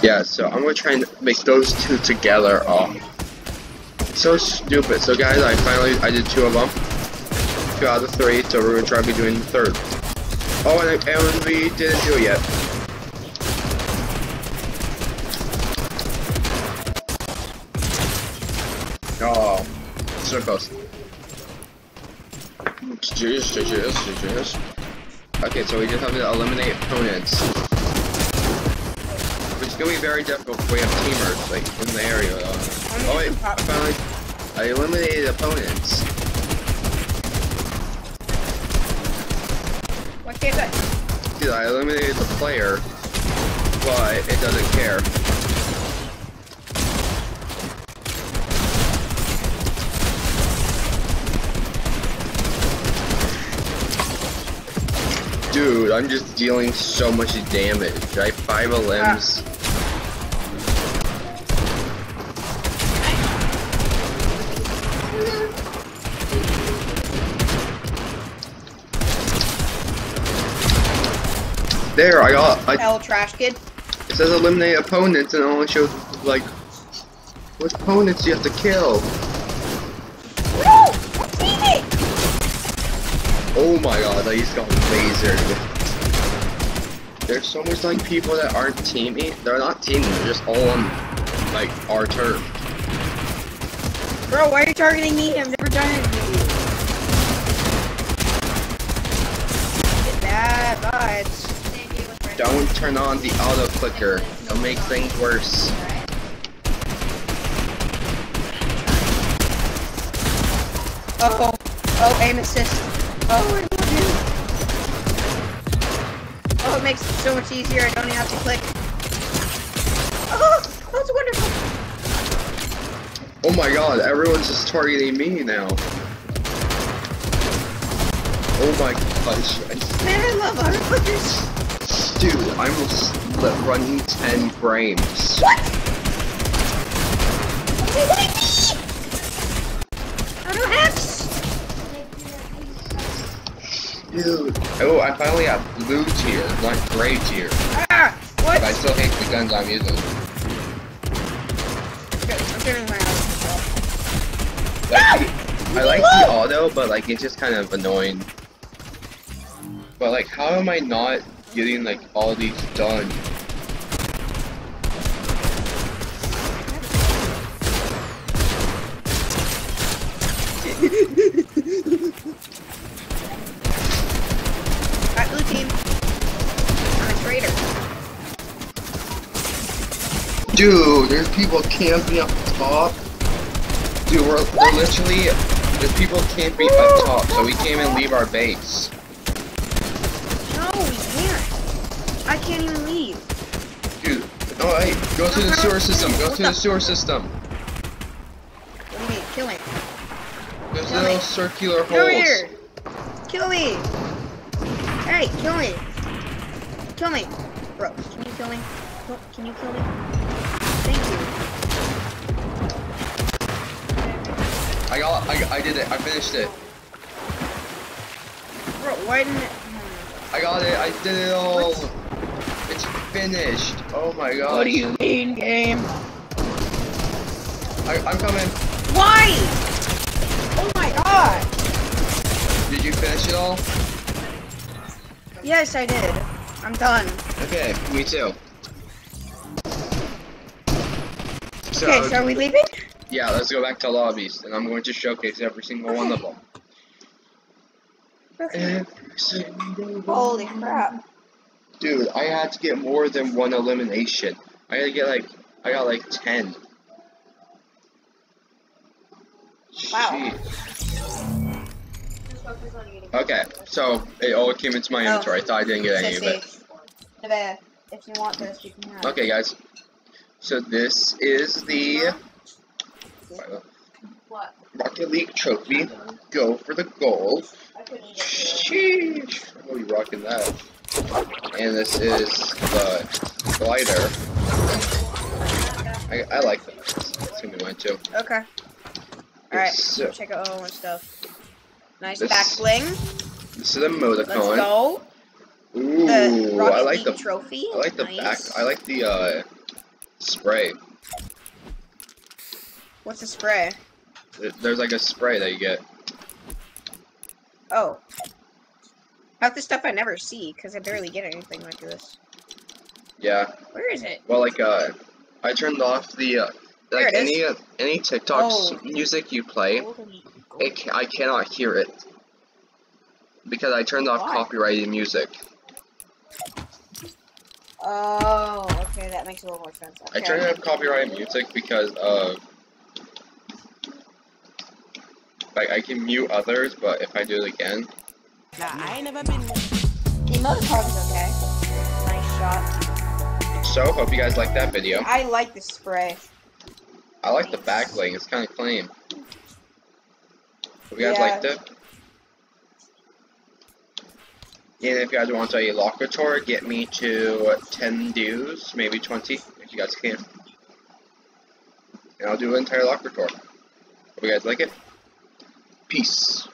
Yeah, so I'm gonna try and make those two together. Oh, so stupid. So guys, I finally I did two of them, two out of three. So we're gonna try to be doing the third. Oh, and, and we didn't do it yet. Oh, so close. Jeez, jeez, jeez. Okay, so we just have to eliminate opponents. Gonna be very difficult if we have teamers like in the area. Though. Oh wait, I finally I eliminated opponents. What can't I? Dude, I eliminated the player, but it doesn't care. Dude, I'm just dealing so much damage. I have five limbs. Ah. There, I got. I, Hell, trash kid. it says eliminate opponents, and it only shows like what opponents you have to kill. No! Teammate! Oh my god, I just got lasered. There's so much like people that aren't teaming. They're not teaming. They're just all on like our turf. Bro, why are you targeting me? I've never done it you. Get bad vibes. Turn on the auto clicker. It'll make things worse. Oh, oh, aim assist. Oh, I love you. Oh, it makes it so much easier. I don't even have to click. Oh, that's wonderful. Oh my god, everyone's just targeting me now. Oh my gosh. Man, I love auto clickers. Dude, I almost let running 10 frames. What? What did me? Auto hacks. Dude. Oh, I finally have blue tier, not gray tier. Ah, what? But I still hate the guns I'm using. Okay, I'm turning my auto off. Like, I like the auto, but like it's just kind of annoying. But like, how am I not getting like all these done? Alright, blue team. I'm a traitor. Dude, there's people camping up top. Dude, we're, we're literally there's people camping up top, so we can't even leave our base. No. I can't even leave. Dude, oh hey, go to the sewer system. Go to the sewer system. What do you mean? Kill me. There's Kill me. little circular Come holes. here. Kill me. Hey, kill me. Kill me. Bro, can you kill me? Can you kill me? Thank you. I got, I, I did it. I finished it. Bro, why didn't it? hmm. I got it. I did it all. It's finished. Oh my god. What do you mean, game? I, I'm coming. Why? Oh my god. Did you finish it all? Yes, I did. I'm done. Okay, me too. So, Okay, so are we leaving? yeah, let's go back to lobbies, and I'm going to showcase every single one of them. Okay. Holy crap. Dude, I had to get more than one elimination. I had to get like, I got like 10. Wow. Okay, so it all came into my Oh. inventory. I thought I didn't get any of it. If you want this, you can have. Okay, guys. So this is the What? Rocket League trophy. Go for the gold. I couldn't eat it. Sheesh. Oh, you rocking that. And this is the glider. I, I like that. It's gonna be mine too. Okay. Alright, So- check out all my stuff. Nice This- back bling. This is a Let's emoticon. go. Ooh, The I like the trophy. I like the nice. back. I like the uh spray. What's a spray? There's like a spray that you get. Oh. Half the stuff I never see, because I barely get anything like this. Yeah. Where is it? Well, like uh, I turned off the uh, like any uh, any TikTok Oh. music you play, Golden- it ca- I cannot hear it because I turned off Why? copyrighted music. Oh, okay, that makes a little more sense. I turned off copyrighted music because uh, like I can mute others, but if I do it again, Nah, I ain't never been. The motor park is okay. Nice shot. so hope you guys like that video. I like the spray. I like the back backbling; it's kind of clean. Hope you guys Yeah. liked it. And if you guys want a locker tour, get me to 10 dues, maybe 20, if you guys can. And I'll do an entire locker tour. Hope you guys like it. Peace.